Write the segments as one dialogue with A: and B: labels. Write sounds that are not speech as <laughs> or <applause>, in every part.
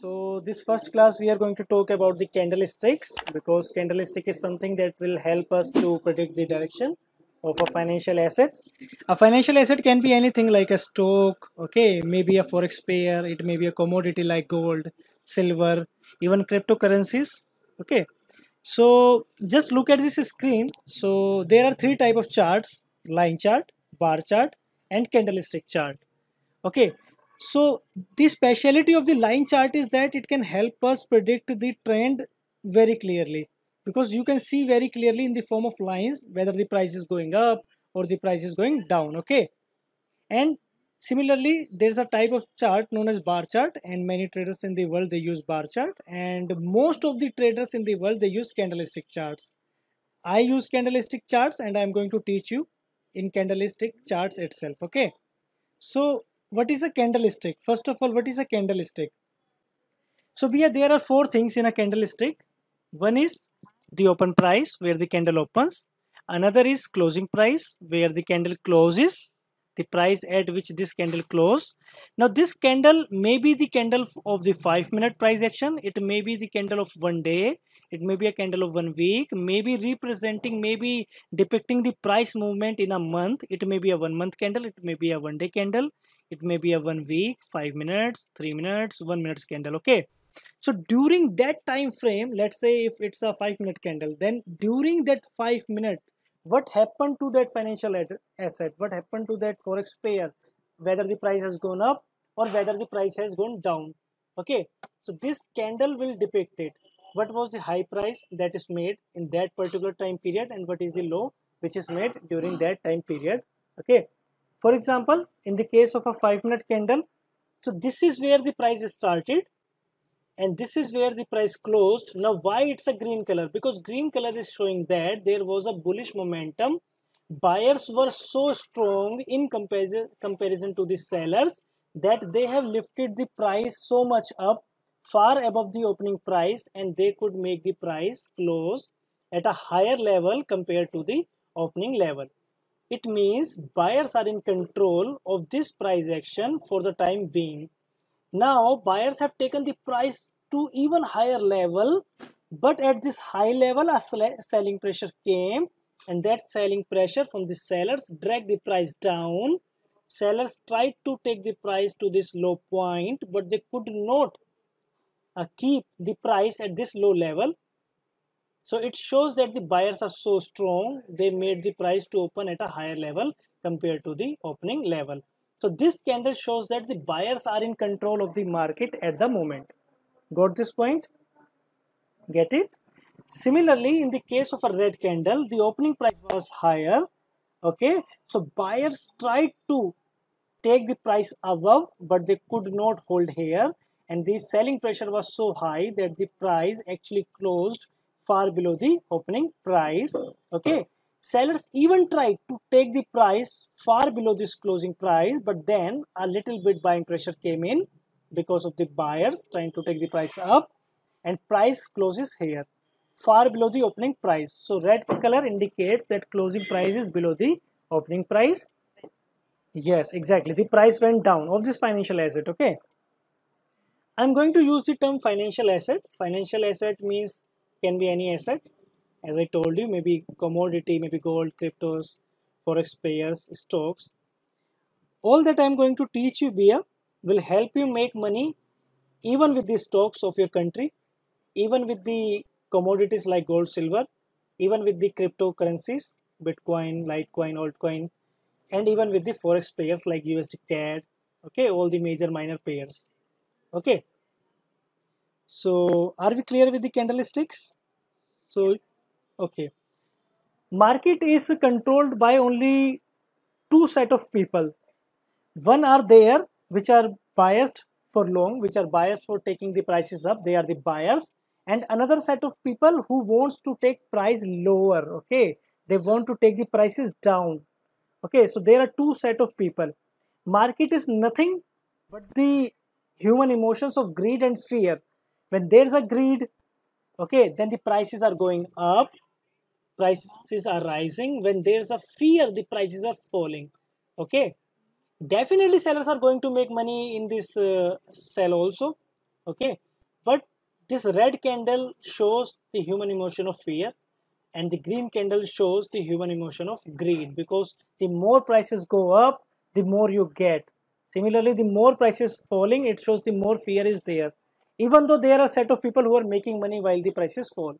A: So this first class we are going to talk about the candlesticks because candlestick is something that will help us to predict the direction of a financial asset. A financial asset can be anything like a stock, okay, maybe a forex pair, it may be a commodity like gold, silver, even cryptocurrencies, okay. So just look at this screen. So there are three type of charts, line chart, bar chart and candlestick chart, okay so the speciality of the line chart is that it can help us predict the trend very clearly. Because you can see very clearly in the form of lines whether the price is going up or the price is going down okay? And similarly there's a type of chart known as bar chart and many traders in the world they use bar chart. And most of the traders in the world they use candlestick charts. I use candlestick charts and i'm going to teach you in candlestick charts itself okay? So what is a candlestick? First of all what is a candlestick? So we are there are four things in a candlestick. One is the open price where the candle opens. Another is closing price where the candle closes the price at which this candle close. Now this candle may be the candle of the five minute price action. It may be the candle of one day. It may be a candle of one week. Maybe representing maybe depicting the price movement in a month. It may be a one month candle. It may be a one day candle it may be a one week five minutes three minutes one minute candle okay. So during that time frame let's say if it's a five minute candle then during that five minute what happened to that financial asset? What happened to that forex pair whether the price has gone up or whether the price has gone down okay. So this candle will depict it. What was the high price that is made in that particular time period and what is the low which is made during that time period okay for example, in the case of a 5 minute candle, so this is where the price started and this is where the price closed. Now why it's a green color? Because green color is showing that there was a bullish momentum. Buyers were so strong in comparison, comparison to the sellers that they have lifted the price so much up far above the opening price and they could make the price close at a higher level compared to the opening level it means buyers are in control of this price action for the time being. Now buyers have taken the price to even higher level but at this high level a selling pressure came and that selling pressure from the sellers dragged the price down. Sellers tried to take the price to this low point but they could not uh, keep the price at this low level so it shows that the buyers are so strong, they made the price to open at a higher level compared to the opening level. So this candle shows that the buyers are in control of the market at the moment. Got this point? Get it? Similarly, in the case of a red candle, the opening price was higher. Okay, so buyers tried to take the price above, but they could not hold here. And the selling pressure was so high that the price actually closed far below the opening price hmm. okay? Hmm. Sellers even tried to take the price far below this closing price but then a little bit buying pressure came in because of the buyers trying to take the price up and price closes here far below the opening price. So red color indicates that closing price is below the opening price. Yes exactly. The price went down of this financial asset okay? I'm going to use the term financial asset. Financial asset means can be any asset. As I told you maybe commodity maybe gold cryptos forex pairs stocks. All that I'm going to teach you here will help you make money even with the stocks of your country even with the commodities like gold silver even with the cryptocurrencies bitcoin litecoin altcoin and even with the forex pairs like usd cad okay all the major minor pairs okay so are we clear with the candlesticks? So, okay. Market is controlled by only two set of people. One are there which are biased for long, which are biased for taking the prices up. They are the buyers. And another set of people who wants to take price lower. Okay. They want to take the prices down. Okay. So there are two set of people. Market is nothing but the human emotions of greed and fear when there's a greed okay then the prices are going up prices are rising. When there's a fear the prices are falling okay. Definitely sellers are going to make money in this uh, sell also okay. But this red candle shows the human emotion of fear and the green candle shows the human emotion of greed because the more prices go up the more you get. Similarly the more prices falling it shows the more fear is there even though there are a set of people who are making money while the prices fall.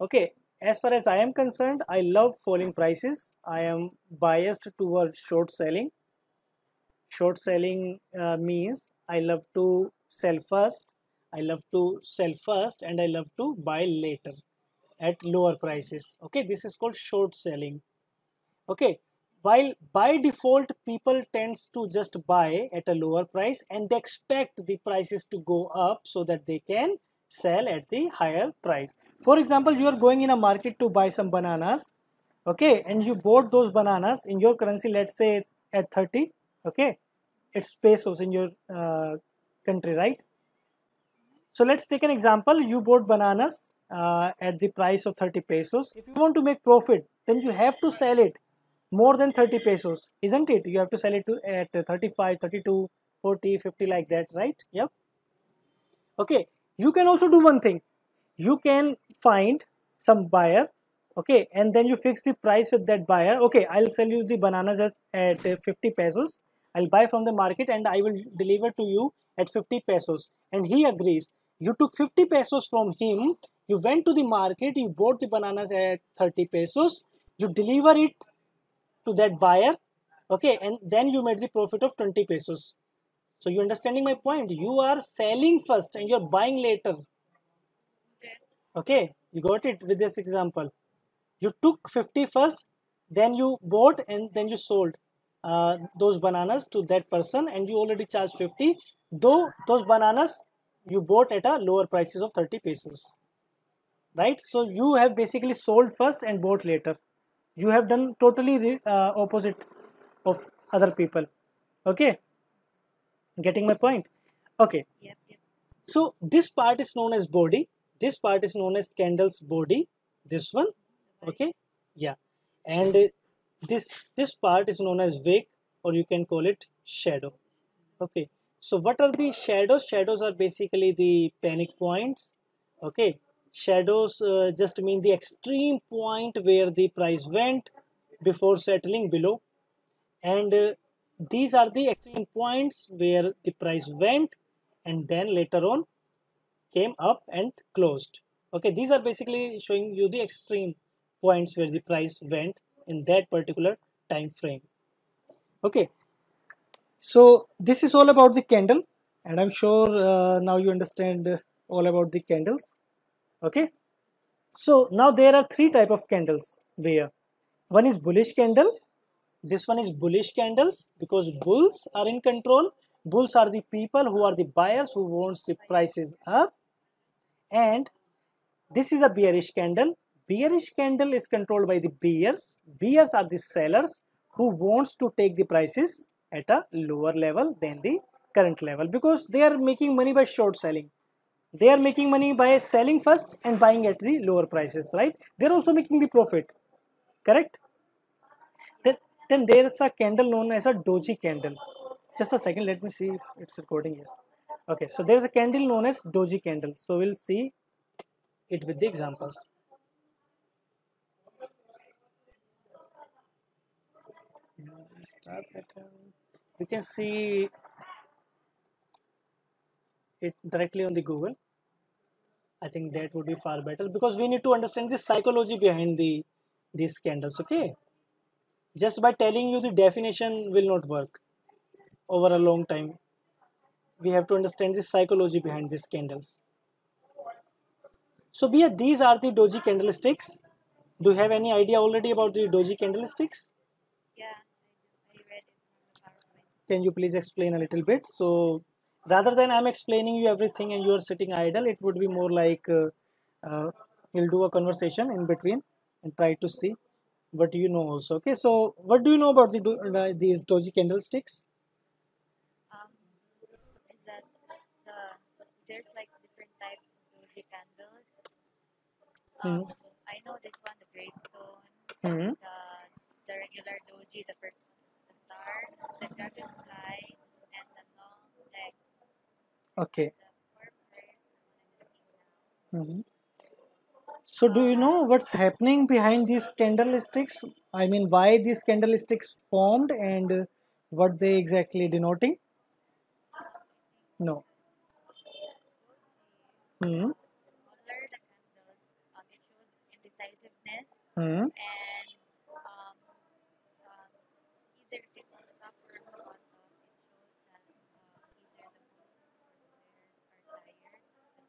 A: Okay as far as i am concerned i love falling prices. I am biased towards short selling. Short selling uh, means i love to sell first i love to sell first and i love to buy later at lower prices. Okay this is called short selling. Okay while by default people tends to just buy at a lower price and they expect the prices to go up so that they can sell at the higher price. For example you are going in a market to buy some bananas okay and you bought those bananas in your currency let's say at 30 okay it's pesos in your uh, country right? So let's take an example. You bought bananas uh, at the price of 30 pesos. If you want to make profit then you have to sell it more than 30 pesos isn't it? You have to sell it to at 35 32 40 50 like that right? Yep. Okay you can also do one thing. You can find some buyer okay and then you fix the price with that buyer. Okay i'll sell you the bananas at, at 50 pesos. I'll buy from the market and i will deliver to you at 50 pesos. And he agrees. You took 50 pesos from him. You went to the market. You bought the bananas at 30 pesos. You deliver it to that buyer okay and then you made the profit of 20 pesos. So you understanding my point? You are selling first and you're buying later. Okay you got it with this example. You took 50 first then you bought and then you sold uh, those bananas to that person and you already charged 50 though those bananas you bought at a lower prices of 30 pesos. Right? So you have basically sold first and bought later you have done totally uh, opposite of other people. Okay? Getting my point? Okay.
B: Yep, yep.
A: so this part is known as body. This part is known as candle's body. This one? Okay? Yeah. And uh, this this part is known as wick or you can call it shadow. Okay? So what are the shadows? Shadows are basically the panic points. Okay shadows uh, just mean the extreme point where the price went before settling below. And uh, these are the extreme points where the price went and then later on came up and closed. Okay these are basically showing you the extreme points where the price went in that particular time frame. Okay so this is all about the candle and i'm sure uh, now you understand all about the candles okay? So now there are three type of candles where one is bullish candle. This one is bullish candles because bulls are in control. Bulls are the people who are the buyers who wants the prices up. And this is a bearish candle. Bearish candle is controlled by the bears bears are the sellers who wants to take the prices at a lower level than the current level because they are making money by short selling they are making money by selling first and buying at the lower prices right? They're also making the profit correct? Then then there's a candle known as a doji candle. Just a second let me see if it's recording yes. Okay so there's a candle known as doji candle. So we'll see it with the examples. Start pattern we can see it directly on the google. I think that would be far better because we need to understand the psychology behind the these candles okay? Just by telling you the definition will not work over a long time. We have to understand the psychology behind these candles so Bia, these are the doji candlesticks. Do you have any idea already about the doji candlesticks?
B: Yeah, I, I read it from the PowerPoint.
A: can you please explain a little bit? So rather than i'm explaining you everything and you are sitting idle it would be more like uh, uh, we'll do a conversation in between and try to see what you know also okay so what do you know about the do- uh, these doji candlesticks
B: Um, that the there's like different types of doji candles. Um. I know this one, the gravestone,
A: hmm
B: the the regular doji, the first the star, the dragonfly, and the long leg,
A: okay Mhm. So do you know what's happening behind these candlesticks? I mean, why these candlesticks formed and what they exactly denoting? No. Hmm.
B: Color the candles, it shows indecisiveness
A: Hmm.
B: and um, um, either if it's on the top or on the bottom, it shows that uh, either the bulls or the bears are tired. That's what I remember from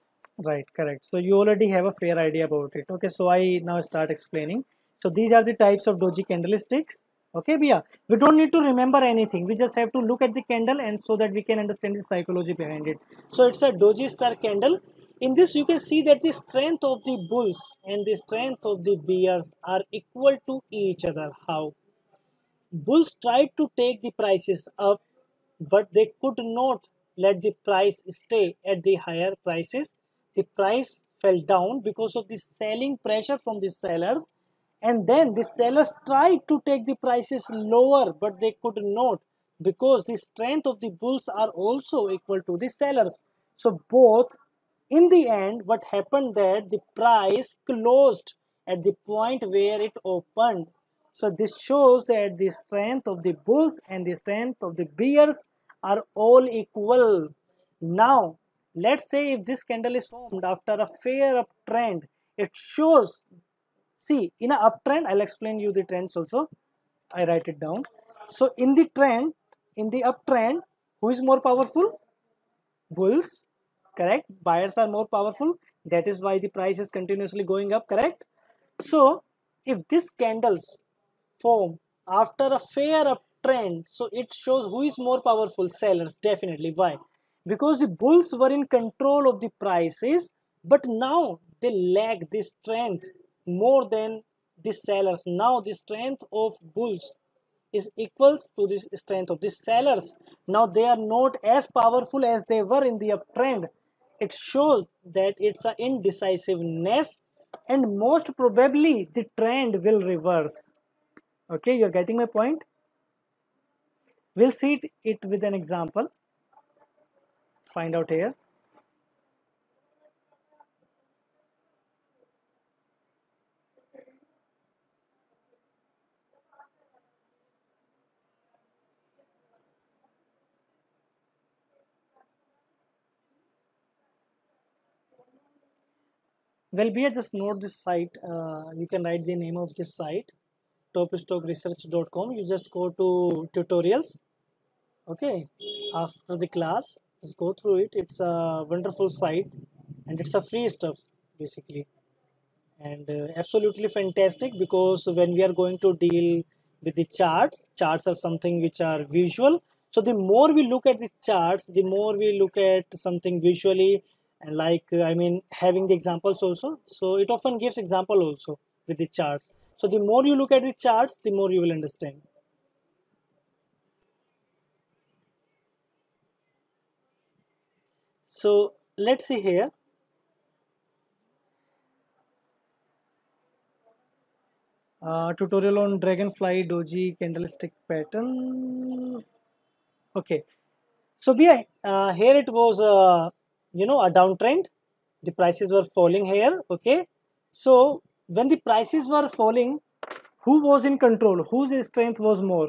B: reading.
A: Right, correct. So you already have a fair idea about it. Okay, so I now start explaining. So these are the types of doji candlesticks. Okay, Bia. We don't need to remember anything. We just have to look at the candle and so that we can understand the psychology behind it. So it's a doji star candle. In this, you can see that the strength of the bulls and the strength of the bears are equal to each other. How? Bulls tried to take the prices up, but they could not let the price stay at the higher prices. The price fell down because of the selling pressure from the sellers, and then the sellers tried to take the prices lower, but they could not because the strength of the bulls are also equal to the sellers. So both in the end what happened that the price closed at the point where it opened. So this shows that the strength of the bulls and the strength of the bears are all equal. Now let's say if this candle is formed after a fair uptrend it shows see in an uptrend i'll explain you the trends also. I write it down. So in the trend in the uptrend who is more powerful? Bulls correct? Buyers are more powerful. That is why the price is continuously going up correct? So if this candles form after a fair uptrend so it shows who is more powerful sellers definitely. Why because the bulls were in control of the prices but now they lack the strength more than the sellers now the strength of bulls is equals to the strength of the sellers. Now they are not as powerful as they were in the uptrend. It shows that it's an indecisiveness and most probably the trend will reverse. Okay, you're getting my point? We'll see it, it with an example. Find out here. Well, Bia, just note this site. Uh, you can write the name of this site, topstockresearch.com. You just go to tutorials. Okay, after the class, just go through it. It's a wonderful site and it's a free stuff basically, and uh, absolutely fantastic because when we are going to deal with the charts, charts are something which are visual. So the more we look at the charts, the more we look at something visually and like i mean having the examples also so it often gives example also with the charts so the more you look at the charts the more you will understand so let's see here. Uh, tutorial on dragonfly doji candlestick pattern. Okay. So uh, here it was uh, you know a downtrend. The prices were falling here. Okay. So when the prices were falling who was in control? Whose strength was more?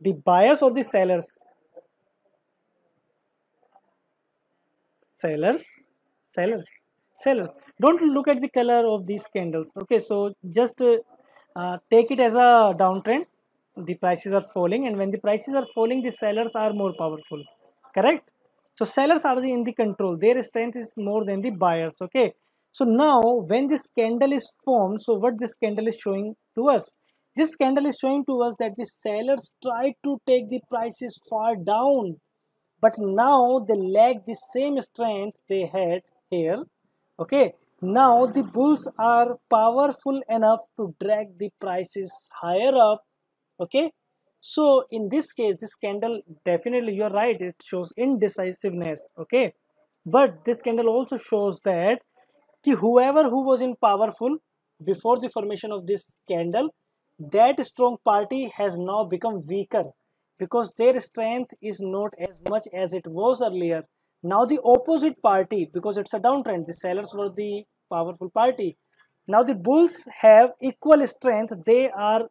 A: The buyers or the sellers sellers sellers sellers don't look at the color of these candles. Okay so just uh, uh, take it as a downtrend. The prices are falling and when the prices are falling the sellers are more powerful. Correct? So sellers are in the control. Their strength is more than the buyers. Okay? So now when this candle is formed so what this candle is showing to us? This candle is showing to us that the sellers try to take the prices far down but now they lack the same strength they had here okay? Now the bulls are powerful enough to drag the prices higher up okay? So in this case this candle definitely you're right it shows indecisiveness okay? But this candle also shows that ki whoever who was in powerful before the formation of this candle that strong party has now become weaker because their strength is not as much as it was earlier. Now the opposite party because it's a downtrend the sellers were the powerful party. Now the bulls have equal strength. They are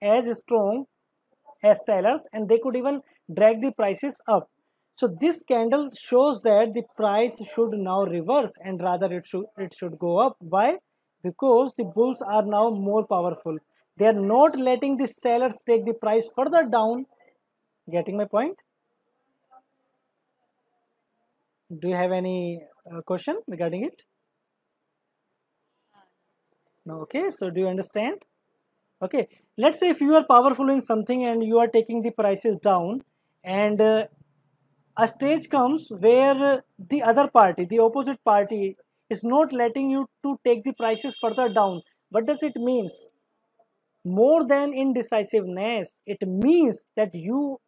A: as strong as sellers and they could even drag the prices up. So this candle shows that the price should now reverse and rather it should it should go up. Why? Because the bulls are now more powerful. They are not letting the sellers take the price further down getting my point? Do you have any uh, question regarding it? No okay so do you understand? Okay let's say if you are powerful in something and you are taking the prices down and uh, a stage comes where the other party the opposite party is not letting you to take the prices further down. What does it means? More than indecisiveness it means that you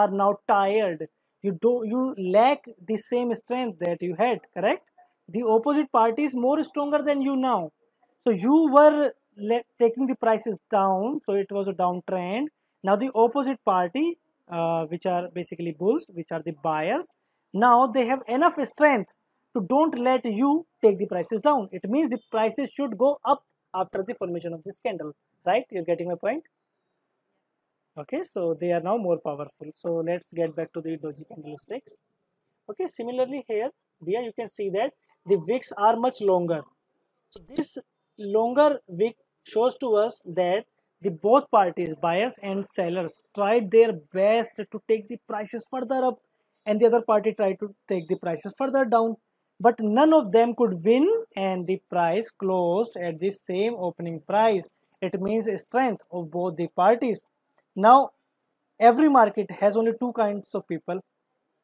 A: are now tired. You do you lack the same strength that you had correct? The opposite party is more stronger than you now. So you were taking the prices down so it was a downtrend. Now the opposite party uh, which are basically bulls which are the buyers now they have enough strength to don't let you take the prices down. It means the prices should go up after the formation of this candle right? You're getting my point okay so they are now more powerful. So let's get back to the doji candlesticks okay similarly here here you can see that the wicks are much longer. So this longer wick shows to us that the both parties buyers and sellers tried their best to take the prices further up and the other party tried to take the prices further down. But none of them could win and the price closed at the same opening price. It means strength of both the parties now every market has only two kinds of people.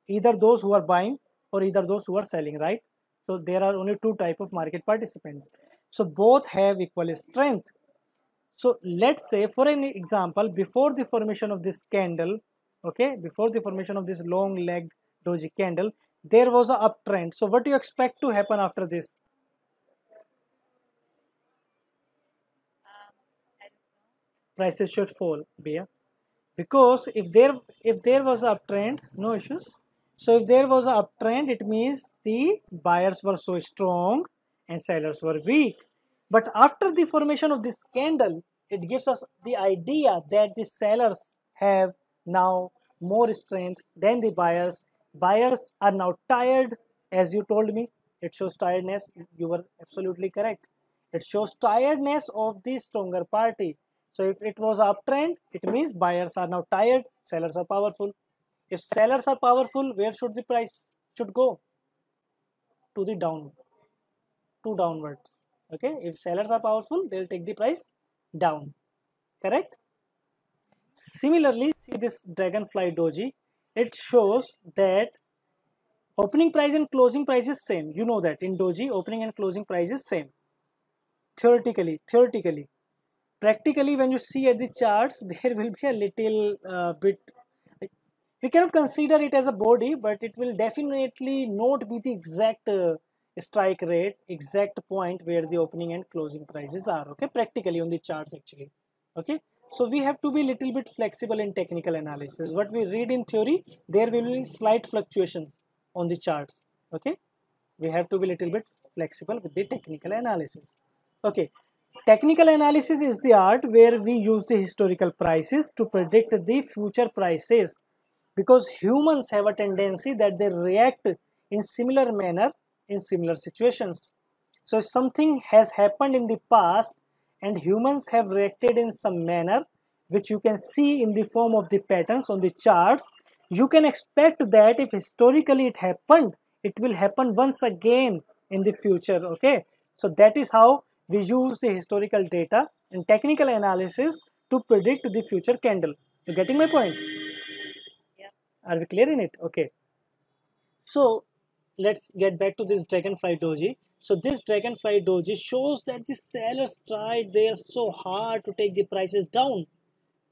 A: Either those who are buying or either those who are selling right? So there are only two type of market participants. So both have equal strength. So let's say for an example before the formation of this candle okay before the formation of this long legged doji candle there was a uptrend. So what do you expect to happen after this?
B: Um, I don't know.
A: prices should fall Bia. Because if there if there was a uptrend no issues. So if there was a uptrend it means the buyers were so strong and sellers were weak. But after the formation of this candle it gives us the idea that the sellers have now more strength than the buyers. Buyers are now tired as you told me. It shows tiredness. You were absolutely correct. It shows tiredness of the stronger party so if it was uptrend it means buyers are now tired sellers are powerful. If sellers are powerful where should the price should go? To the down to downwards. Okay? If sellers are powerful they'll take the price down. Correct? Similarly see this dragonfly doji. It shows that opening price and closing price is same. You know that in doji opening and closing price is same. Theoretically theoretically practically when you see at the charts <laughs> there will be a little uh, bit we cannot consider it as a body but it will definitely not be the exact uh, strike rate exact point where the opening and closing prices are okay? Practically on the charts actually okay? So we have to be little bit flexible in technical analysis. What we read in theory there will be slight fluctuations on the charts okay? We have to be little bit flexible with the technical analysis okay technical analysis is the art where we use the historical prices to predict the future prices because humans have a tendency that they react in similar manner in similar situations. So something has happened in the past and humans have reacted in some manner which you can see in the form of the patterns on the charts. You can expect that if historically it happened it will happen once again in the future okay? So that is how we use the historical data and technical analysis to predict the future candle. You getting my point?
B: Yeah.
A: are we clear in it? Okay. So let's get back to this dragonfly doji. So this dragonfly doji shows that the sellers tried they are so hard to take the prices down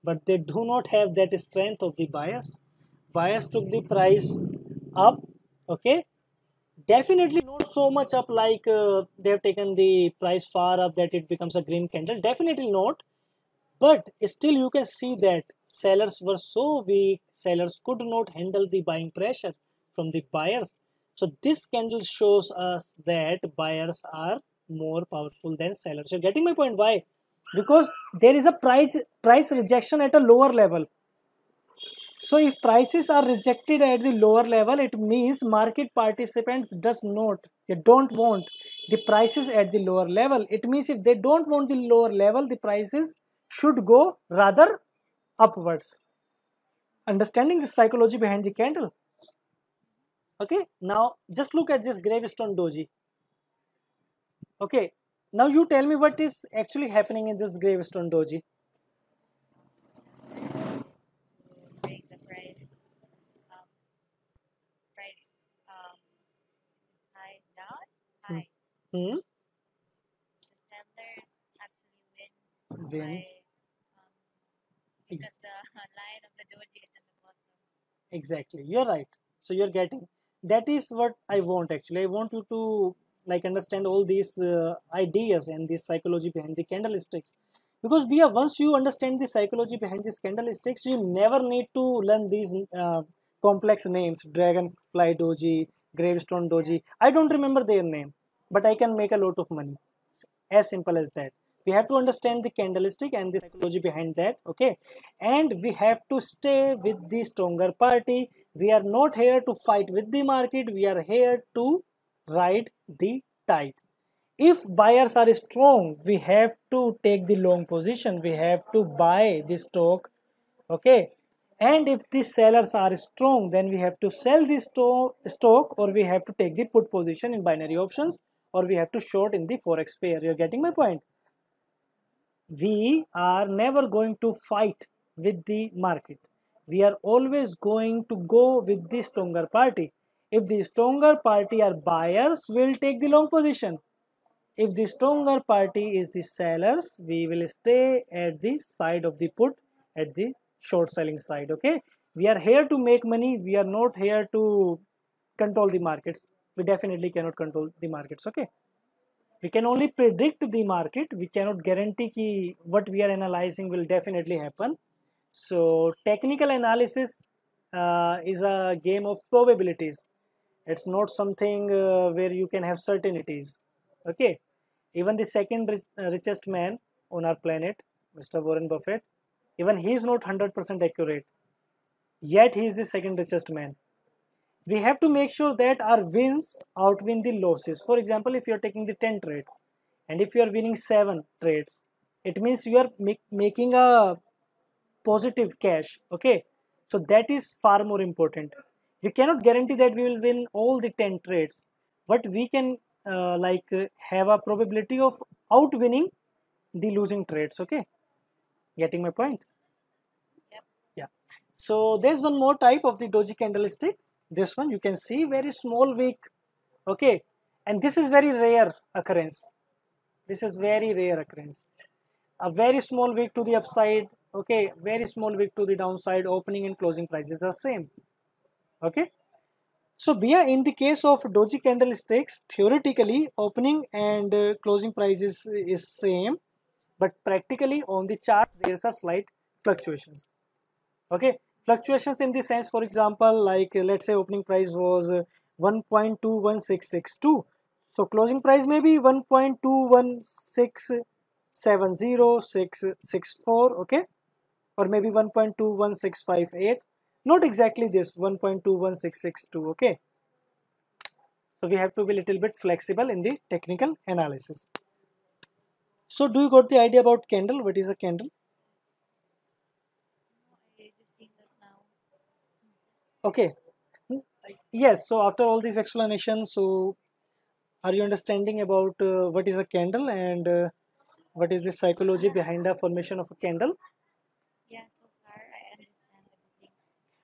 A: but they do not have that strength of the buyers. Buyers took the price up okay definitely not so much up like uh, they have taken the price far up that it becomes a green candle. Definitely not. But still you can see that sellers were so weak sellers could not handle the buying pressure from the buyers. So this candle shows us that buyers are more powerful than sellers. You're getting my point why? Because there is a price price rejection at a lower level so if prices are rejected at the lower level it means market participants does not they don't want the prices at the lower level. It means if they don't want the lower level the prices should go rather upwards. Understanding the psychology behind the candle? Okay now just look at this gravestone doji. Okay now you tell me what is actually happening in this gravestone doji
B: Bring the price, um, price, um, is high down,
A: Hmm.
B: high.
A: hmm?
B: The sellers actually win
A: when
B: by, um, because
A: ex-
B: the line of the doji is in <laughs> the bottom.
A: exactly. You're right. So you're getting. That is what i want actually. I want you to like understand all these uh, ideas and this psychology behind the candlesticks. Because Bia, once you understand the psychology behind these candlesticks you never need to learn these uh, complex names. Dragonfly doji gravestone doji. I don't remember their name but i can make a lot of money. As simple as that. We have to understand the candlestick and the psychology behind that okay? And we have to stay with the stronger party. We are not here to fight with the market. We are here to ride the tide. If buyers are strong we have to take the long position. We have to buy the stock okay? And if the sellers are strong then we have to sell the sto- stock or we have to take the put position in binary options or we have to short in the forex pair. You're getting my point? We are never going to fight with the market. We are always going to go with the stronger party. If the stronger party are buyers we'll take the long position. If the stronger party is the sellers we will stay at the side of the put at the short selling side okay? We are here to make money. We are not here to control the markets we definitely cannot control the markets okay? We can only predict the market. We cannot guarantee ki what we are analyzing will definitely happen. So technical analysis uh, is a game of probabilities. It's not something uh, where you can have certainties okay? Even the second rich, uh, richest man on our planet mr warren buffett even he is not 100% accurate yet he is the second richest man we have to make sure that our wins outwin the losses. For example if you are taking the 10 trades and if you are winning 7 trades it means you are make, making a positive cash okay? So that is far more important. We cannot guarantee that we will win all the 10 trades but we can uh, like uh, have a probability of outwinning the losing trades okay? Getting my point?
B: Yep.
A: yeah. So there's one more type of the doji candlestick this one you can see very small wick okay? And this is very rare occurrence. This is very rare occurrence. A very small wick to the upside okay? Very small wick to the downside opening and closing prices are same okay? So Bia, in the case of doji candlesticks theoretically opening and uh, closing prices is same but practically on the chart there's a slight fluctuations okay fluctuations in the sense for example like uh, let's say opening price was uh, 1.21662 so closing price may be 1.21670664 okay? Or maybe 1.21658 not exactly this 1.21662 okay? So we have to be a little bit flexible in the technical analysis. So do you got the idea about candle? What is a candle
B: No, I just seen that now.
A: Okay. Yes so after all these explanations so are you understanding about uh, what is a candle and uh, what is the psychology behind the formation of a candle?
B: Yeah, so far I understand everything.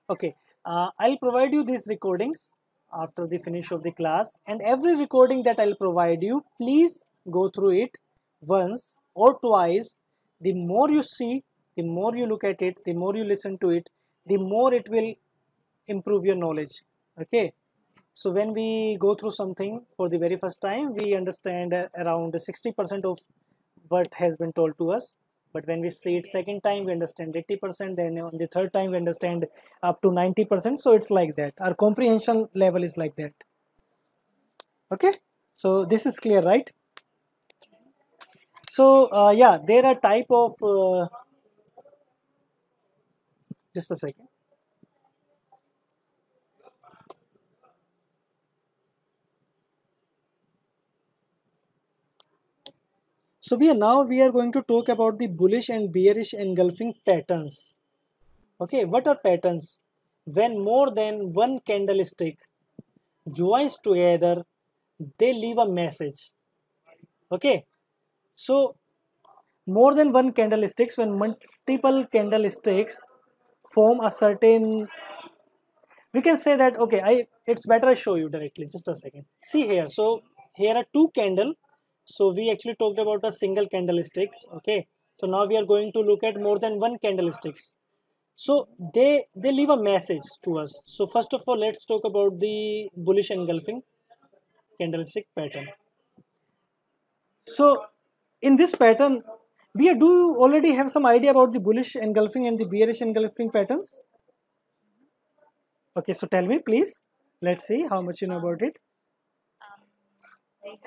A: okay. Uh, i'll provide you these recordings after the finish of the class and every recording that i'll provide you please go through it once or twice. The more you see the more you look at it the more you listen to it the more it will improve your knowledge okay? So when we go through something for the very first time we understand around 60% of what has been told to us. But when we see it second time we understand 80% then on the third time we understand up to 90% so it's like that. Our comprehension level is like that. Okay? So this is clear right? So uh, yeah there are type of uh, just a second so we are now we are going to talk about the bullish and bearish engulfing patterns. Okay what are patterns? When more than one candlestick joins together they leave a message. Okay so more than one candlesticks when multiple candlesticks form a certain we can say that okay i it's better i show you directly just a second. See here so here are two candle so we actually talked about a single candlesticks okay? So now we are going to look at more than one candlesticks. So they they leave a message to us. So first of all let's talk about the bullish engulfing candlestick pattern. So in this pattern we do you already have some idea about the bullish engulfing and the bearish engulfing patterns. Okay so tell me please. Let's see how much you know about it.
B: Um,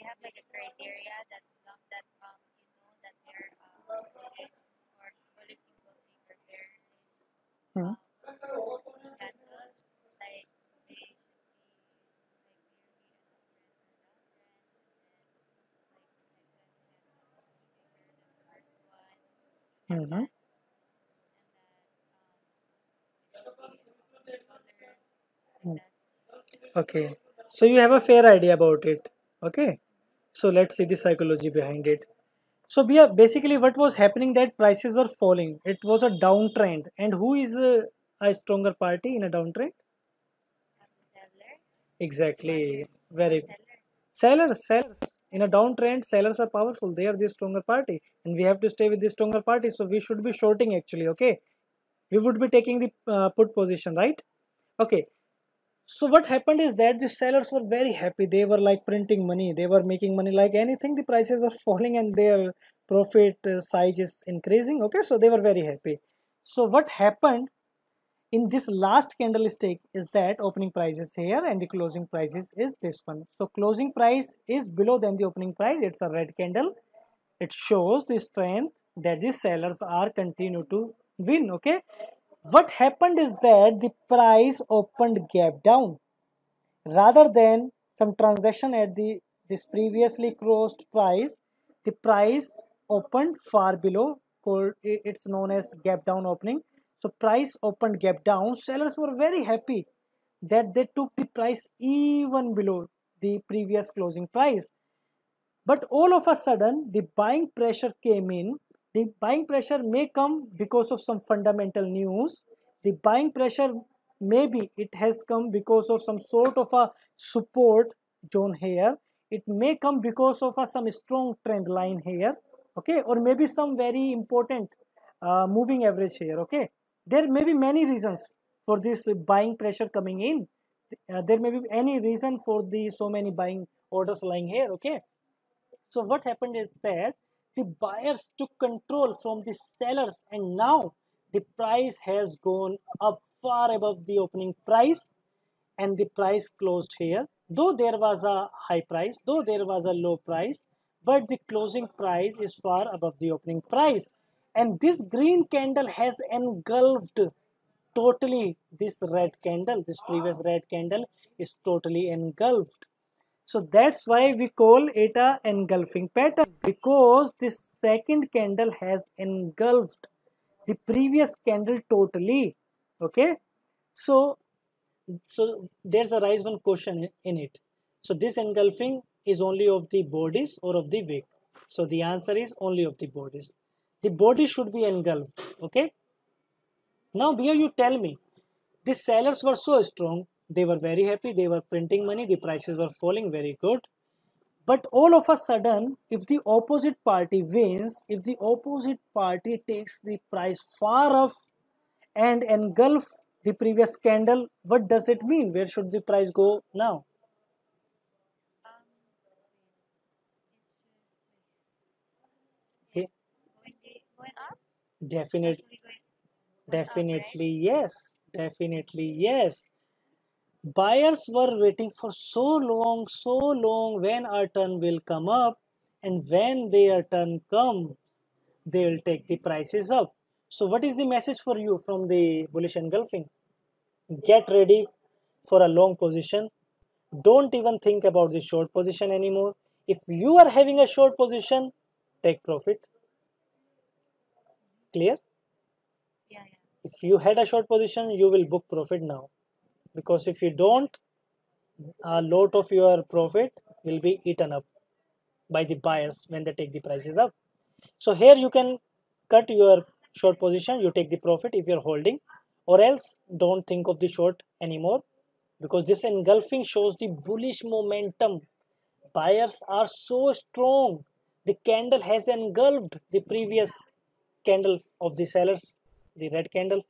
B: they have like they have like a criteria that um, that um you know that they're uh, or bullish engulfing or
A: Hmm.
B: um. Like they should be like clearly an uptrend or downtrend. And then like the second candle should be bigger than the first one. And then um, it should be color
A: Hmm.
B: like that.
A: okay so you have a fair idea about it okay so let's see the psychology behind it. So we are basically what was happening that prices were falling. It was a downtrend. And who is uh, a stronger party in a downtrend? Exactly. Very
B: seller.
A: sellers sellers. In a downtrend sellers are powerful. They are the stronger party. And we have to stay with the stronger party. So we should be shorting actually okay? We would be taking the uh, put position right? Okay so what happened is that the sellers were very happy. They were like printing money. They were making money like anything. The prices were falling and their profit uh, size is increasing. Okay? So they were very happy. So what happened in this last candlestick is that opening price is here and the closing prices is this one. So closing price is below than the opening price. It's a red candle. It shows the strength that the sellers are continue to win. Okay what happened is that the price opened gap down. Rather than some transaction at the this previously closed price the price opened far below called it's known as gap down opening. So price opened gap down. Sellers were very happy that they took the price even below the previous closing price. But all of a sudden the buying pressure came in the buying pressure may come because of some fundamental news. The buying pressure maybe it has come because of some sort of a support zone here. It may come because of a some strong trend line here okay? Or maybe some very important uh, moving average here okay? There may be many reasons for this buying pressure coming in. Uh, there may be any reason for the so many buying orders lying here okay? So what happened is that the buyers took control from the sellers and now the price has gone up far above the opening price and the price closed here. Though there was a high price though there was a low price but the closing price is far above the opening price. And this green candle has engulfed totally this red candle. This previous red candle is totally engulfed so that's why we call it a engulfing pattern because this second candle has engulfed the previous candle totally okay? So so there's a rise one question in it. So this engulfing is only of the bodies or of the wick so the answer is only of the bodies. The body should be engulfed okay? Now here you tell me the sellers were so strong they were very happy they were printing money the prices were falling very good but all of a sudden if the opposite party wins if the opposite party takes the price far off and engulf the previous candle what does it mean where should the price go now Okay.
B: going up.
A: definitely
B: Actually going going up, right?
A: definitely yes definitely yes buyers were waiting for so long so long when our turn will come up. And when their turn comes they will take the prices up. So what is the message for you from the bullish engulfing? Get ready for a long position. Don't even think about the short position anymore. If you are having a short position take profit. Clear?
B: Yeah, yeah.
A: if you had a short position you will book profit now because if you don't a lot of your profit will be eaten up by the buyers when they take the prices up. So here you can cut your short position you take the profit if you're holding or else don't think of the short anymore. Because this engulfing shows the bullish momentum. Buyers are so strong the candle has engulfed the previous candle of the sellers the red candle.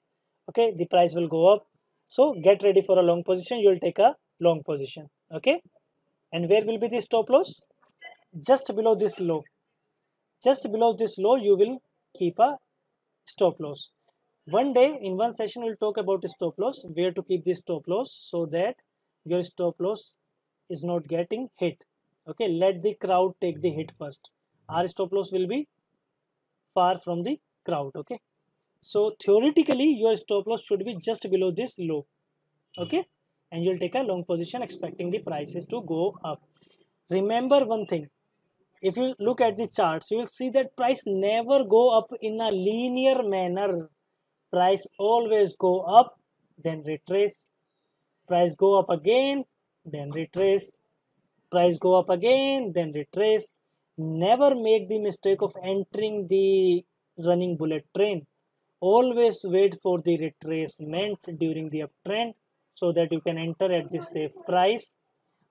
A: Okay the price will go up so get ready for a long position. You will take a long position. Okay? And where will be the stop loss? Just below this low. Just below this low you will keep a stop loss. One day in one session we'll talk about stop loss where to keep the stop loss so that your stop loss is not getting hit. Okay? Let the crowd take the hit first. Our stop loss will be far from the crowd. Okay so theoretically your stop loss should be just below this low okay? Hmm. And you'll take a long position expecting the prices to go up. Remember one thing. If you look at the charts you will see that price never go up in a linear manner. Price always go up then retrace. Price go up again then retrace. Price go up again then retrace. Never make the mistake of entering the running bullet train always wait for the retracement during the uptrend so that you can enter at the safe price.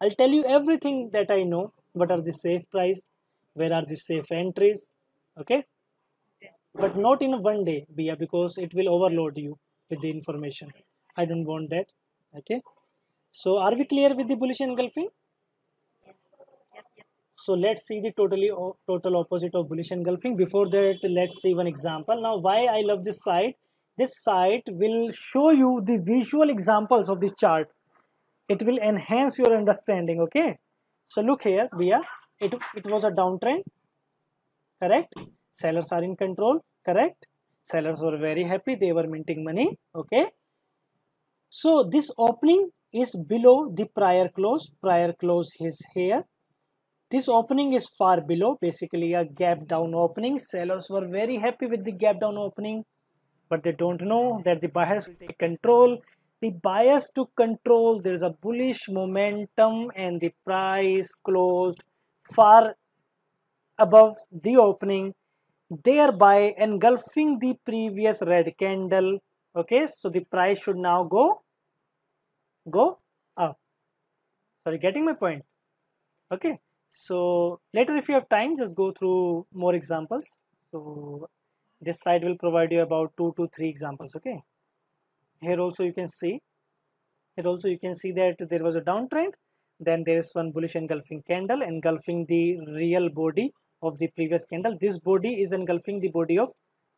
A: I'll tell you everything that i know what are the safe price where are the safe entries okay? But not in one day Bia, because it will overload you with the information. I don't want that okay? So are we clear with the bullish engulfing. So let's see the totally total opposite of bullish engulfing before that let's see one example. Now why i love this site? This site will show you the visual examples of this chart. It will enhance your understanding okay? So look here Bia. it, it was a downtrend correct? Sellers are in control correct? Sellers were very happy. They were minting money okay? So this opening is below the prior close. Prior close is here this opening is far below. Basically a gap down opening. Sellers were very happy with the gap down opening but they don't know that the buyers will take control. The buyers took control. There is a bullish momentum and the price closed far above the opening thereby engulfing the previous red candle. Okay so the price should now go go up. Sorry getting my point? Okay so later if you have time just go through more examples. So this side will provide you about two to three examples okay? Here also you can see here also you can see that there was a downtrend. Then there is one bullish engulfing candle engulfing the real body of the previous candle. This body is engulfing the body of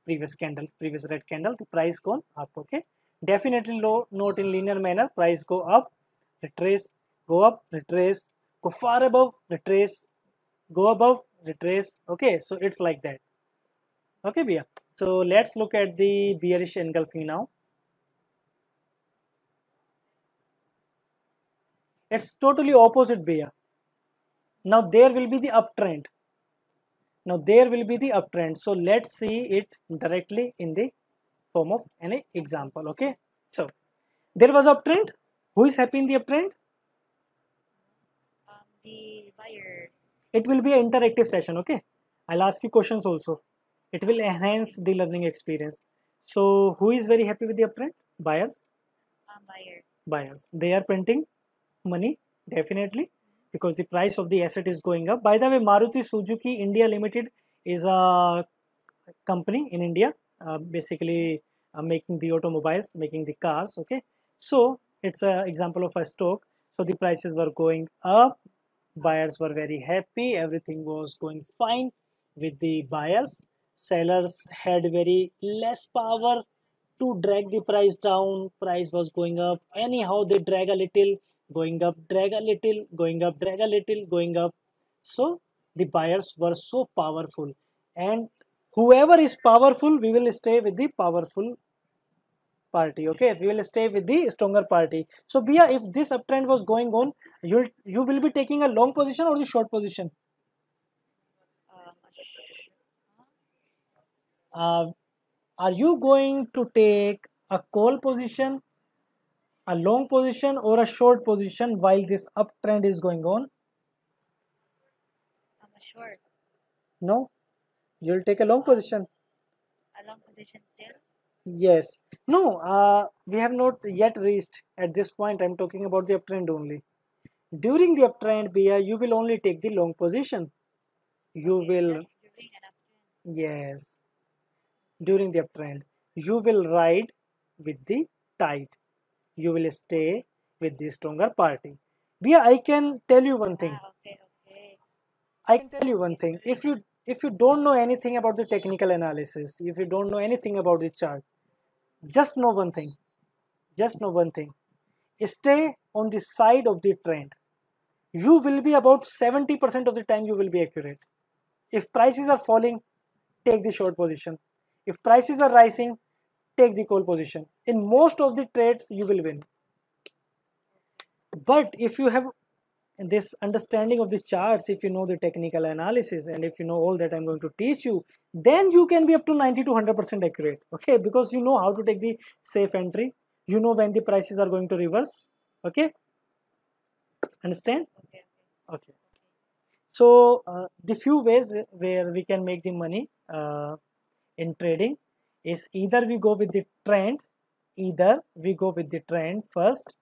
A: previous candle previous red candle. The price gone up okay? Definitely low not in linear manner. Price go up retrace go up retrace go far above retrace go above retrace. Okay so it's like that. Okay Bia. so let's look at the bearish engulfing now. It's totally opposite Bia. now there will be the uptrend. Now there will be the uptrend. So let's see it directly in the form of an example. Okay so there was uptrend. Who is happy in the uptrend
B: the buyers.
A: it will be an interactive session okay? I'll ask you questions also. It will enhance the learning experience. So who is very happy with the uptrend buyers?
B: Um, buyers.
A: buyers. They are printing money definitely because the price of the asset is going up. By the way maruti suzuki india limited is a company in india uh, basically uh, making the automobiles making the cars okay? So it's an example of a stock. So the prices were going up buyers were very happy everything was going fine with the buyers. Sellers had very less power to drag the price down. Price was going up. Anyhow they drag a little going up drag a little going up drag a little going up. So the buyers were so powerful. And whoever is powerful we will stay with the powerful party okay we will stay with the stronger party so Bia if this uptrend was going on you'll you will be taking a long position or the short position
B: a sh- huh?
A: uh, are you going to take a call position a long position or a short position while this uptrend is going on
B: I'm a short.
A: no you'll take a long position
B: A long position still.
A: Yes. No uh, we have not yet reached at this point i'm talking about the uptrend only. During the uptrend Bia, you will only take the long position. You will
B: that's during an uptrend.
A: yes. During the uptrend you will ride with the tide. You will stay with the stronger party. Bia, i can tell you one thing.
B: Ah, okay, okay.
A: i can tell you one thing. If you if you don't know anything about the technical analysis if you don't know anything about the chart just know one thing. Just know one thing. Stay on the side of the trend. You will be about 70% of the time you will be accurate. If prices are falling take the short position. If prices are rising take the call position. In most of the trades you will win. But if you have this understanding of the charts if you know the technical analysis and if you know all that i'm going to teach you then you can be up to 90 to 100 percent accurate okay? Because you know how to take the safe entry. You know when the prices are going to reverse okay? Understand?
B: Okay.
A: So uh, the few ways where we can make the money uh, in trading is either we go with the trend either we go with the trend first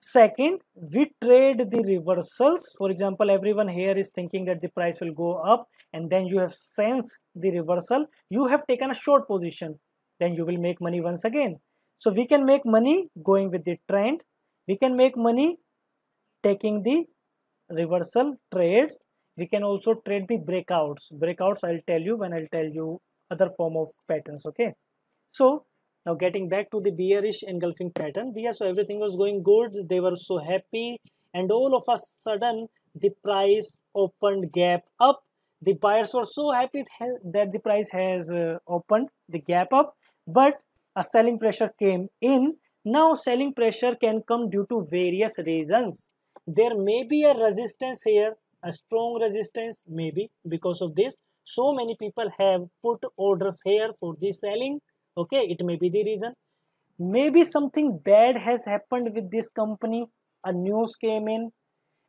A: second we trade the reversals. For example everyone here is thinking that the price will go up and then you have sensed the reversal. You have taken a short position. Then you will make money once again. So we can make money going with the trend. We can make money taking the reversal trades. We can also trade the breakouts. Breakouts i'll tell you when i'll tell you other form of patterns okay? So now getting back to the bearish engulfing pattern yeah so everything was going good. They were so happy. And all of a sudden the price opened gap up. The buyers were so happy that the price has uh, opened the gap up. But a selling pressure came in. Now selling pressure can come due to various reasons. There may be a resistance here a strong resistance maybe because of this. So many people have put orders here for the selling okay it may be the reason. Maybe something bad has happened with this company. A news came in.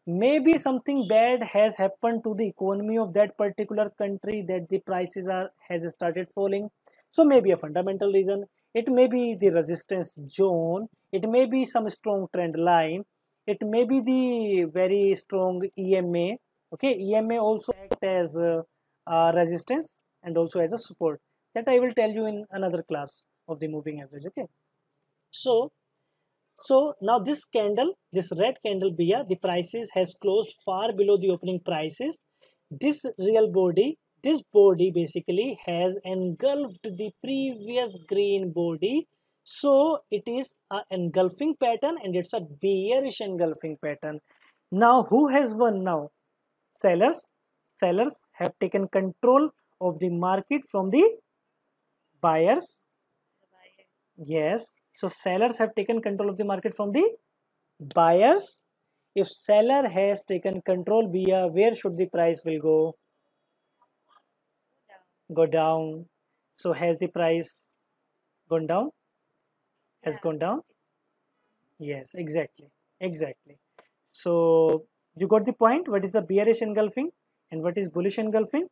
A: Maybe something bad has happened to the economy of that particular country that the prices are has started falling. So maybe a fundamental reason. It may be the resistance zone. It may be some strong trend line. It may be the very strong ema okay ema also act as uh, uh, resistance and also as a support that i will tell you in another class of the moving average okay? So so now this candle this red candle beer the prices has closed far below the opening prices. This real body this body basically has engulfed the previous green body. So it is an engulfing pattern and it's a bearish engulfing pattern. Now who has won now? Sellers. Sellers have taken control of the market from the buyers? Yes. So sellers have taken control of the market from the buyers. If seller has taken control Bia where should the price will go?
B: Go down.
A: so has the price gone down? Has
B: Yeah.
A: gone down? Yes exactly. Exactly. So you got the point? What is the bearish engulfing and what is bullish engulfing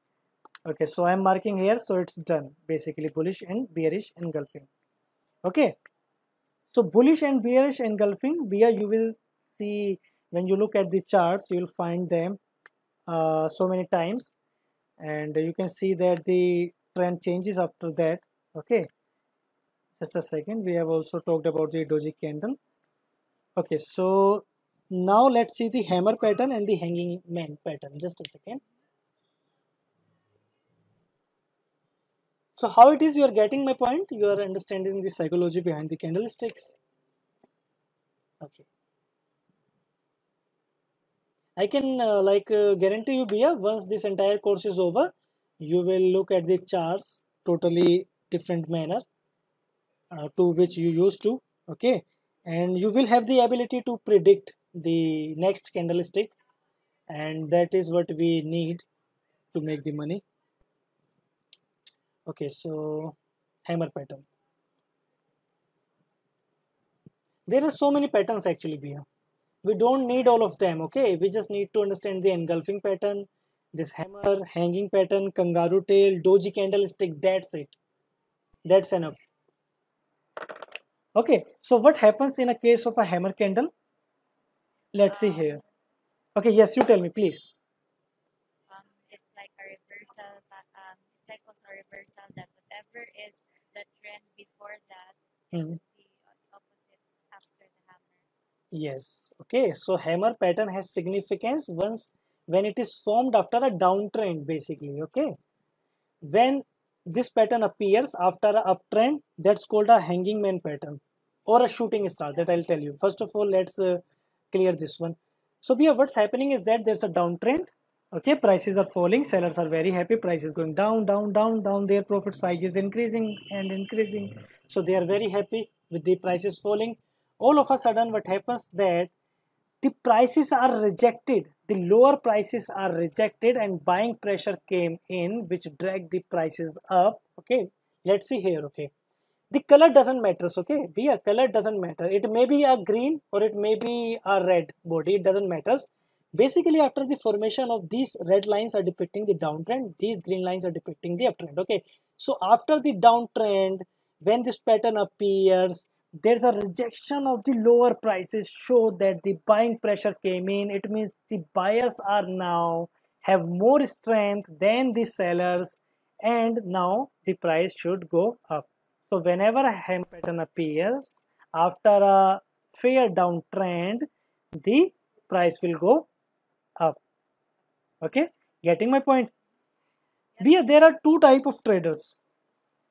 A: okay so i'm marking here so it's done. Basically bullish and bearish engulfing. Okay so bullish and bearish engulfing here you will see when you look at the charts you will find them uh, so many times. And you can see that the trend changes after that. Okay just a second. We have also talked about the doji candle. Okay so now let's see the hammer pattern and the hanging man pattern. Just a second So how it is you are getting my point? You are understanding the psychology behind the candlesticks. Okay. I can uh, like uh, guarantee you Bia, once this entire course is over, you will look at the charts totally different manner uh, to which you used to. Okay. And you will have the ability to predict the next candlestick and that is what we need to make the money okay so hammer pattern. There are so many patterns actually here we don't need all of them okay? We just need to understand the engulfing pattern this hammer hanging pattern kangaroo tail doji candlestick that's it. That's enough. Okay so what happens in a case of a hammer candle? Let's see uh. here. Okay yes you tell me please
B: um, it's like a reversal, but um, it's like also a reversal that whatever is the trend before that, it would be opposite after the hammer.
A: Yes. Okay. So hammer pattern has significance once when it is formed after a downtrend, basically. Okay. When this pattern appears after a uptrend, that's called a hanging man pattern or a shooting star. That I'll tell you. First of all, let's uh, clear this one. So here, what's happening is that there's a downtrend. Okay, prices are falling. Sellers are very happy. Price is going down, down, down, down. Their profit size is increasing and increasing. So they are very happy with the prices falling all of a sudden what happens that the prices are rejected the lower prices are rejected and buying pressure came in which dragged the prices up okay let's see here okay the color doesn't matter okay be a color doesn't matter it may be a green or it may be a red body it doesn't matter basically after the formation of these red lines are depicting the downtrend these green lines are depicting the uptrend okay? So after the downtrend when this pattern appears there's a rejection of the lower prices show that the buying pressure came in. It means the buyers are now have more strength than the sellers and now the price should go up. So whenever a hem pattern appears after a fair downtrend the price will go okay? Getting my point? There are two type of traders.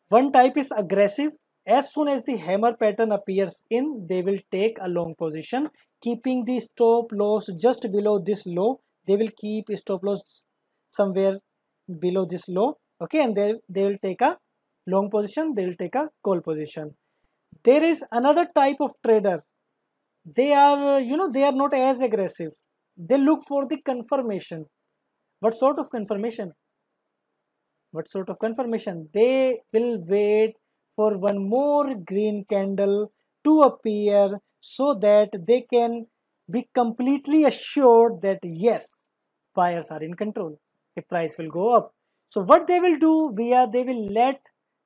A: One type is aggressive. As soon as the hammer pattern appears in they will take a long position keeping the stop loss just below this low. They will keep stop loss somewhere below this low. Okay? And they, they will take a long position. They will take a call position. There is another type of trader. They are you know they are not as aggressive. They look for the confirmation what sort of confirmation? What sort of confirmation? They will wait for one more green candle to appear so that they can be completely assured that yes buyers are in control. The price will go up. So what they will do Bia they will let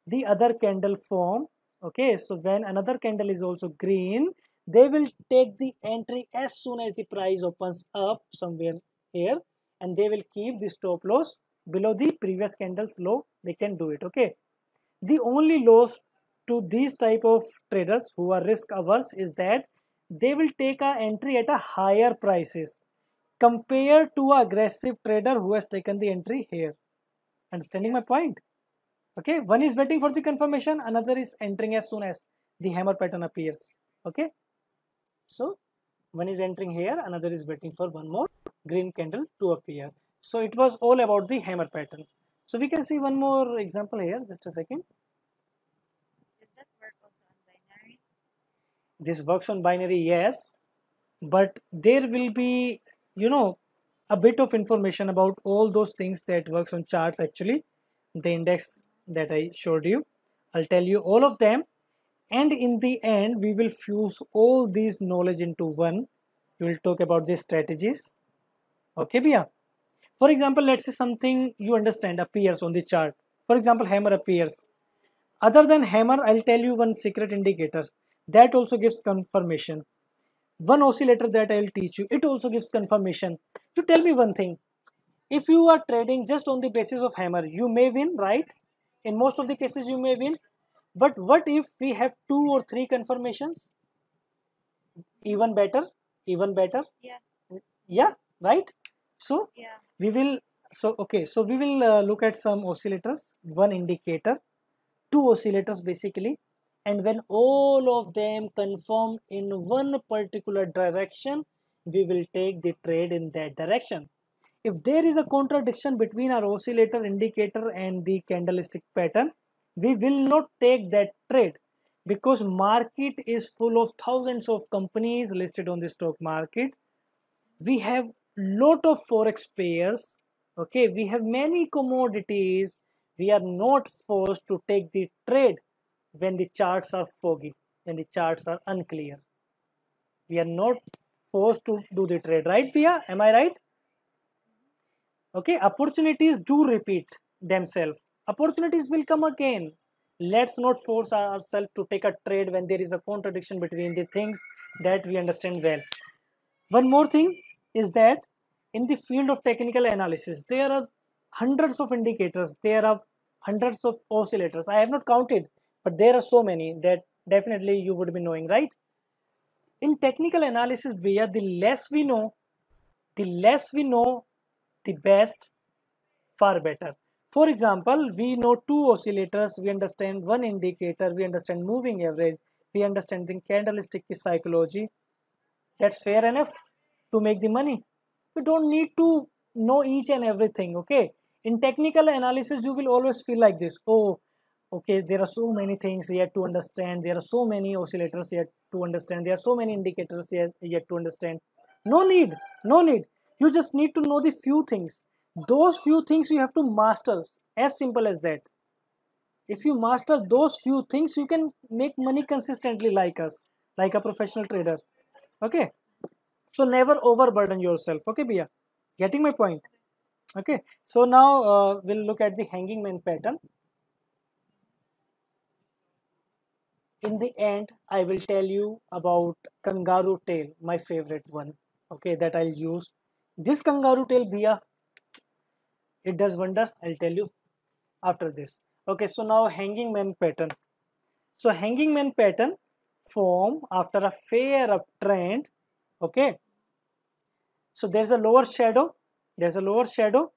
A: the other candle form. Okay so when another candle is also green they will take the entry as soon as the price opens up somewhere here and they will keep the stop loss below the previous candle's low. They can do it okay? The only loss to these type of traders who are risk averse is that they will take a entry at a higher prices compared to a aggressive trader who has taken the entry here. Understanding my point? Okay one is waiting for the confirmation another is entering as soon as the hammer pattern appears. Okay? So one is entering here another is waiting for one more green candle to appear. So it was all about the hammer pattern. So we can see one more example here. Just a second. This works on binary yes. But there will be you know a bit of information about all those things that works on charts actually. The index that i showed you. I'll tell you all of them. And in the end we will fuse all these knowledge into one. We will talk about the strategies okay Bia? for example let's say something you understand appears on the chart. For example hammer appears. Other than hammer i'll tell you one secret indicator. That also gives confirmation. One oscillator that i'll teach you it also gives confirmation. You tell me one thing. If you are trading just on the basis of hammer you may win right? In most of the cases you may win. But what if we have two or three confirmations? Even better? Even better?
B: Yeah.
A: yeah right so
B: Yeah.
A: we will so okay so we will uh, look at some oscillators one indicator two oscillators basically and when all of them confirm in one particular direction we will take the trade in that direction if there is a contradiction between our oscillator indicator and the candlestick pattern we will not take that trade because market is full of thousands of companies listed on the stock market we have lot of forex pairs. Okay we have many commodities we are not forced to take the trade when the charts are foggy when the charts are unclear. We are not forced to do the trade right Pia am I right? Okay opportunities do repeat themselves. Opportunities will come again. Let's not force ourselves to take a trade when there is a contradiction between the things that we understand well. One more thing is that in the field of technical analysis there are hundreds of indicators there are hundreds of oscillators i have not counted but there are so many that definitely you would be knowing right in technical analysis Bia the less we know the less we know the best far better for example, we know two oscillators, we understand one indicator, we understand moving average, we understand the candlestick psychology. That's fair enough to make the money. We don't need to know each and everything, okay? In technical analysis, you will always feel like this. Oh, okay, there are so many things yet to understand. There are so many oscillators yet to understand. There are so many indicators yet, yet to understand. No need, no need. You just need to know the few things those few things you have to master as simple as that if you master those few things you can make money consistently like us like a professional trader okay so never overburden yourself. Okay Bia getting my point? Okay. So now uh, we'll look at the hanging man pattern. In the end i will tell you about kangaroo tail my favorite one okay that i'll use. This kangaroo tail Bia it does wonder i'll tell you after this. Okay so now hanging man pattern. So hanging man pattern form after a fair uptrend okay? So there's a lower shadow. There's a lower shadow.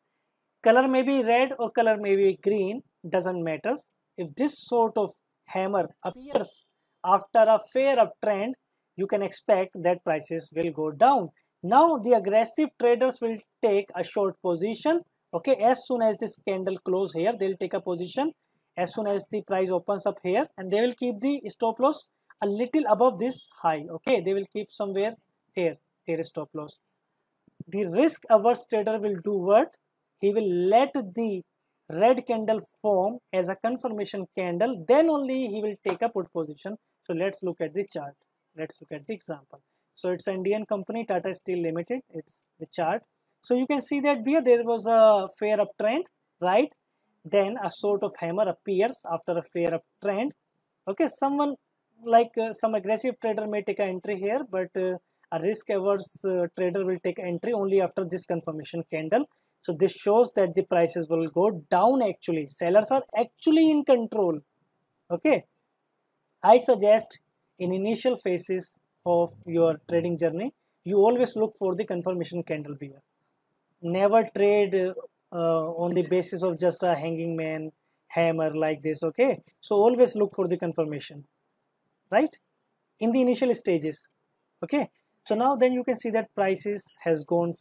A: Color may be red or color may be green. Doesn't matters if this sort of hammer appears after a fair uptrend you can expect that prices will go down. Now the aggressive traders will take a short position. Okay? As soon as this candle close here they'll take a position. As soon as the price opens up here and they will keep the stop loss a little above this high. Okay? They will keep somewhere here here is stop loss. The risk averse trader will do what? He will let the red candle form as a confirmation candle then only he will take a put position. So let's look at the chart. Let's look at the example. So it's an indian company tata steel limited. It's the chart. So you can see that here there was a fair uptrend, right? Then a sort of hammer appears after a fair uptrend. Okay, someone like uh, some aggressive trader may take an entry here, but uh, a risk averse uh, trader will take entry only after this confirmation candle. So this shows that the prices will go down actually. Sellers are actually in control. Okay. I suggest in initial phases of your trading journey, you always look for the confirmation candle here never trade uh, on the basis of just a hanging man hammer like this okay so always look for the confirmation right in the initial stages okay so now then you can see that prices has gone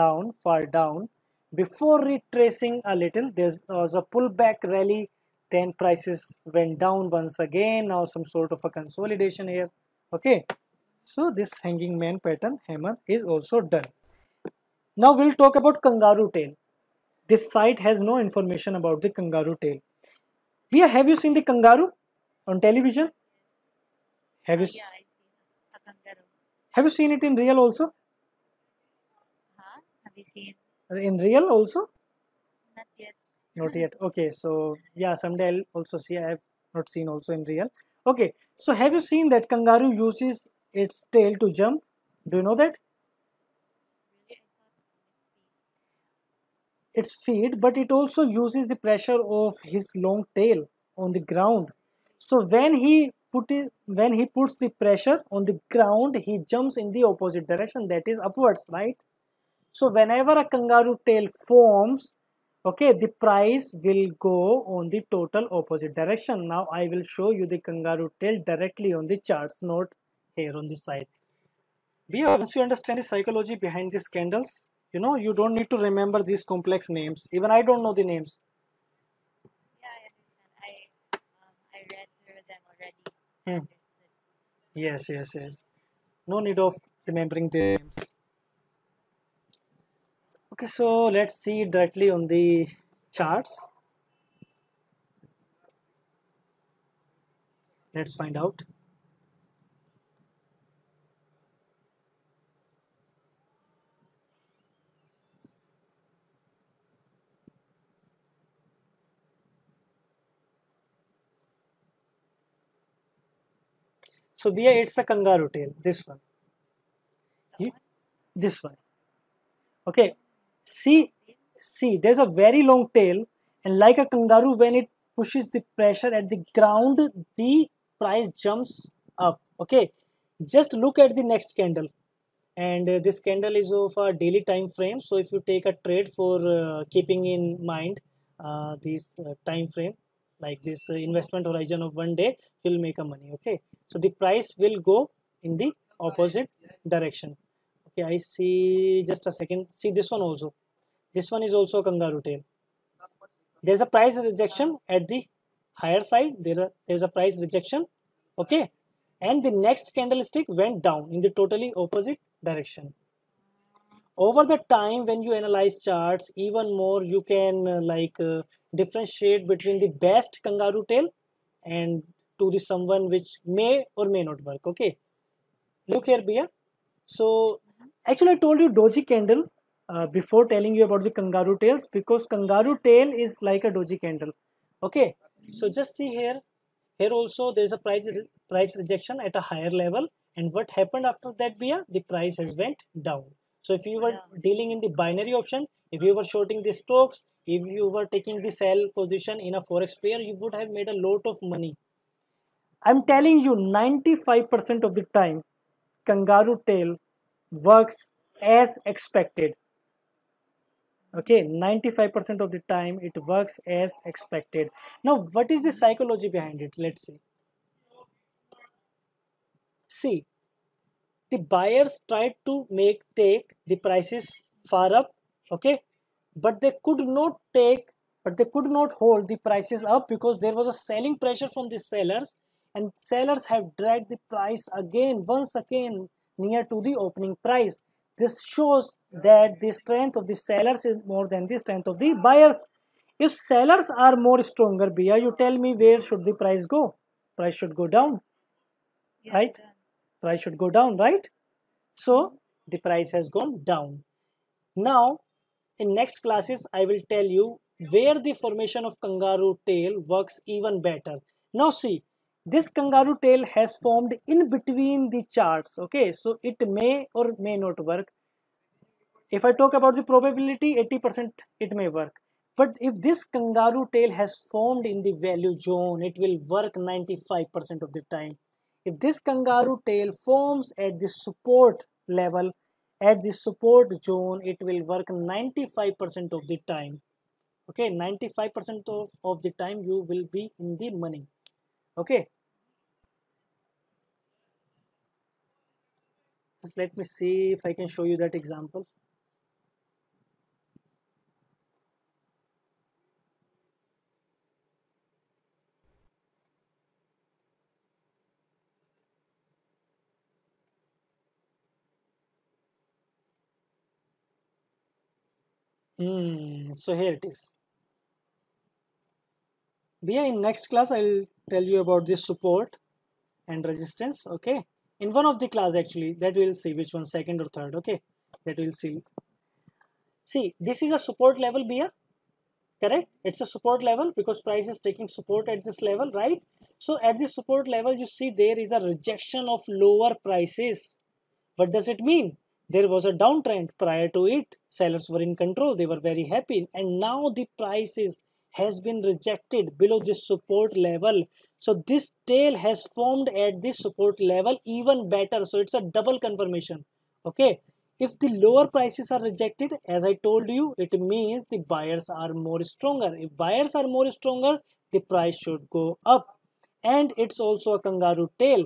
A: down far down before retracing a little there was a pullback rally then prices went down once again now some sort of a consolidation here okay so this hanging man pattern hammer is also done now we'll talk about kangaroo tail. This site has no information about the kangaroo tail. Ria, have you seen the kangaroo on television? Have you?
B: yeah, I see a kangaroo.
A: Have you seen it in real also?
B: Huh? Have you seen?
A: In real also?
B: Not yet.
A: Not yet. Okay, so yeah, someday I'll also see. I have not seen also in real. Okay, so have you seen that kangaroo uses its tail to jump? Do you know that? its feet but it also uses the pressure of his long tail on the ground so when he put it when he puts the pressure on the ground he jumps in the opposite direction that is upwards right? So whenever a kangaroo tail forms okay the price will go on the total opposite direction. Now i will show you the kangaroo tail directly on the charts not here on the side. Bia, once you understand the psychology behind these candles you know you don't need to remember these complex names. Even i don't know the names
B: Yeah, I understand. I um I read through them already. I
A: Hmm. yes yes yes. No need of remembering the names. Okay so let's see directly on the charts. Let's find out so Bia, it's a kangaroo tail. This one. This one. Okay. See see there's a very long tail and like a kangaroo when it pushes the pressure at the ground the price jumps up. Okay. Just look at the next candle. And uh, this candle is of a daily time frame. So if you take a trade for uh, keeping in mind uh, this uh, time frame like this uh, investment horizon of one day will make a money okay? So the price will go in the opposite direction. Okay i see just a second. See this one also. This one is also a kangaroo tail. There's a price rejection at the higher side. There are, there's a price rejection okay? And the next candlestick went down in the totally opposite direction over the time when you analyze charts even more you can uh, like uh, differentiate between the best kangaroo tail and to the someone which may or may not work okay? Look here Bia so actually I told you doji candle uh, before telling you about the kangaroo tails because kangaroo tail is like a doji candle okay? So just see here. Here also there is a price re- price rejection at a higher level and what happened after that Bia the price has went down so if you were
B: Down.
A: dealing in the binary option if you were shorting the stocks if you were taking the sell position in a forex pair you would have made a lot of money. I'm telling you 95% of the time kangaroo tail works as expected. Okay 95% of the time it works as expected. Now what is the psychology behind it? Let's see. See the buyers tried to make take the prices far up okay? But they could not take but they could not hold the prices up because there was a selling pressure from the sellers and sellers have dragged the price again once again near to the opening price. This shows that the strength of the sellers is more than the strength of the buyers. If sellers are more stronger Bia, you tell me where should the price go? Price should go down Right? Price should go down right? So the price has gone down. Now in next classes i will tell you where the formation of kangaroo tail works even better. Now see this kangaroo tail has formed in between the charts okay? So it may or may not work. If i talk about the probability 80% it may work. But if this kangaroo tail has formed in the value zone it will work 95% of the time if this kangaroo tail forms at the support level at the support zone it will work 95% of the time. Okay 95% of, of the time you will be in the money. Okay. Just let me see if i can show you that example Hmm, so here it is. Bia, in next class, I'll tell you about this support and resistance. Okay. In one of the class actually, that we'll see which one, second or third. Okay. That we'll see. See, this is a support level, Bia. Correct? It's a support level because price is taking support at this level, right? So at this support level, you see there is a rejection of lower prices. What does it mean? There was a downtrend prior to it. Sellers were in control. They were very happy. And now the prices has been rejected below this support level. So this tail has formed at this support level even better. So it's a double confirmation. Okay. if the lower prices are rejected as i told you it means the buyers are more stronger if buyers are more stronger the price should go up and it's also a kangaroo tail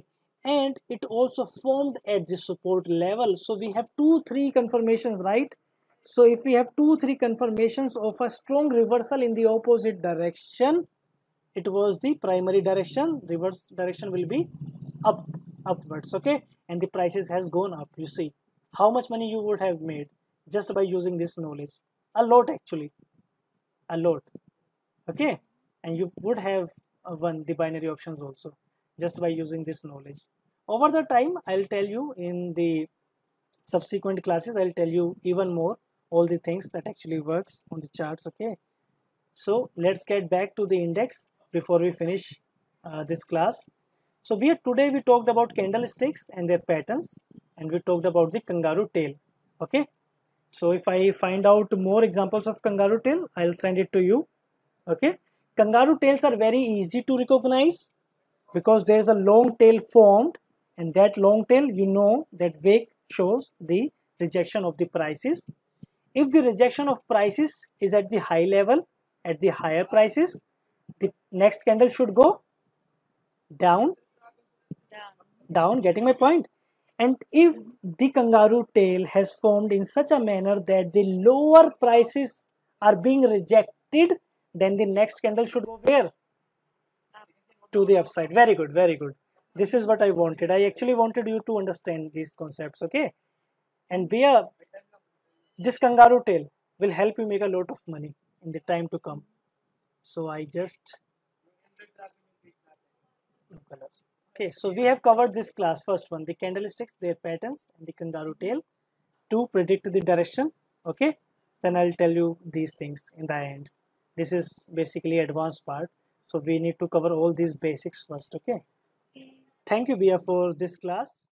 A: and it also formed at the support level. So we have two three confirmations right? So if we have two three confirmations of a strong reversal in the opposite direction it was the primary direction. Reverse direction will be up upwards okay? And the prices has gone up. You see how much money you would have made just by using this knowledge? A lot actually. A lot okay? And you would have uh, won the binary options also just by using this knowledge over the time i'll tell you in the subsequent classes i'll tell you even more all the things that actually works on the charts okay? So let's get back to the index before we finish uh, this class. So here today we talked about candlesticks and their patterns and we talked about the kangaroo tail okay? So if I find out more examples of kangaroo tail I'll send it to you okay? Kangaroo tails are very easy to recognize because there is a long tail formed and that long tail you know that wick shows the rejection of the prices. If the rejection of prices is at the high level at the higher prices the next candle should go down
B: Down.
A: down getting my point? And if the kangaroo tail has formed in such a manner that the lower prices are being rejected then the next candle should go where? To the upside. Very good very good this is what i wanted. I actually wanted you to understand these concepts okay? And be a this kangaroo tail will help you make a lot of money in the time to come. So i just okay so we have covered this class. First one the candlesticks their patterns and the kangaroo tail to predict the direction okay? Then i'll tell you these things in the end. This is basically advanced part. So we need to cover all these basics first okay thank you Bia for this class